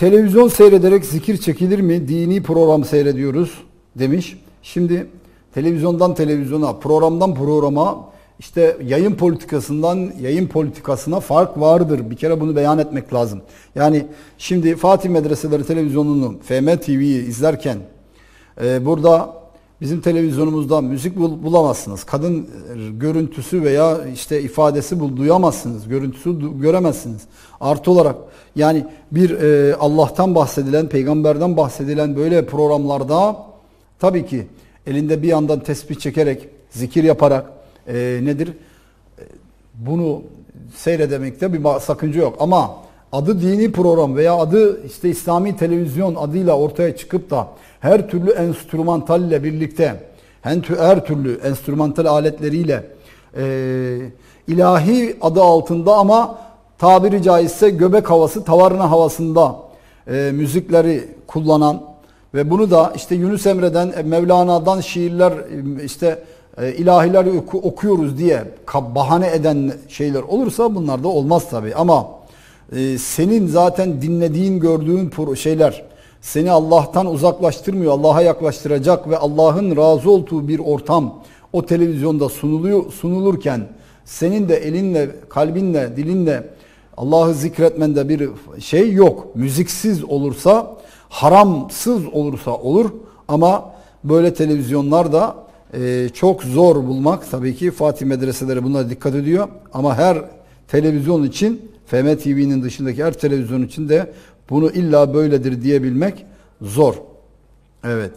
Televizyon seyrederek zikir çekilir mi? Dini program seyrediyoruz demiş. Şimdi televizyondan televizyona, programdan programa işte yayın politikasından yayın politikasına fark vardır. Bir kere bunu beyan etmek lazım. Yani şimdi Fatih Medreseleri televizyonunu, FM TV'yi izlerken e, burada bizim televizyonumuzda müzik bul- bulamazsınız. Kadın e, görüntüsü veya işte ifadesi bul duyamazsınız. Görüntüsü du- göremezsiniz. Artı olarak yani bir e, Allah'tan bahsedilen, peygamberden bahsedilen böyle programlarda tabii ki elinde bir yandan tesbih çekerek, zikir yaparak e, nedir? E, bunu seyredemekte bir sakınca yok. Ama adı dini program veya adı işte İslami televizyon adıyla ortaya çıkıp da her türlü enstrümantalle birlikte her tü- her türlü enstrümantal aletleriyle e, ilahi adı altında ama tabiri caizse göbek havası, tavarına havasında e, müzikleri kullanan ve bunu da işte Yunus Emre'den, e, Mevlana'dan şiirler e, işte e, ilahiler oku- okuyoruz diye bahane eden şeyler olursa bunlar da olmaz tabii. Ama e, senin zaten dinlediğin, gördüğün şeyler seni Allah'tan uzaklaştırmıyor, Allah'a yaklaştıracak ve Allah'ın razı olduğu bir ortam o televizyonda sunuluyor sunulurken senin de elinle, kalbinle, dilinle Allah'ı zikretmende bir şey yok. Müziksiz olursa, haramsız olursa olur ama böyle televizyonlar da e, çok zor bulmak. Tabii ki Fatih medreseleri buna dikkat ediyor ama her televizyon için FM TV'nin dışındaki her televizyon için de bunu illa böyledir diyebilmek zor. Evet.